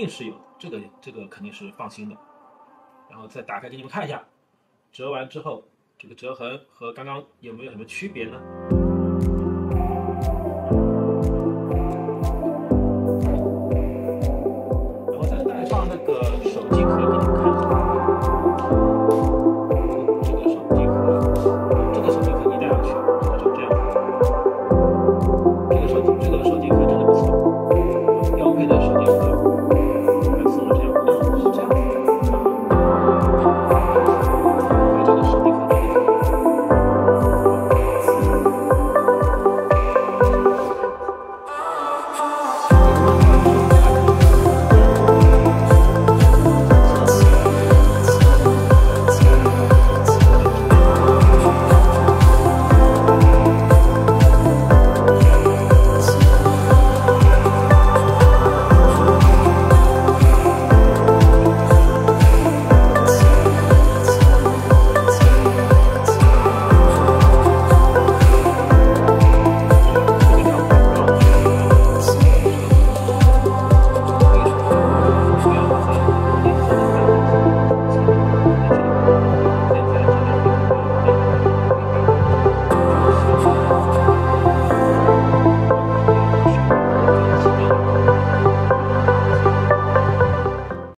定是有这个这个肯定是放心的。然后再打开给你们看一下折完之后这个折痕和刚刚有没有什么区别呢？